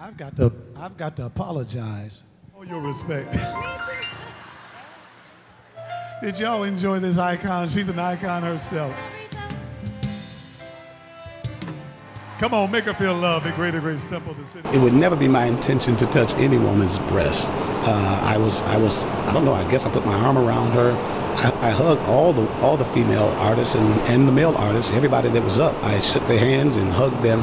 I've got to, I've got to apologize. Oh, your respect. Did y'all enjoy this icon? She's an icon herself. Come on, make her feel loved at Greater Grace Temple, the city. It would never be my intention to touch any woman's breast. Uh, I was, I was, I don't know. I guess I put my arm around her. I, I hugged all the all the female artists and, and the male artists, everybody that was up. I shook their hands and hugged them.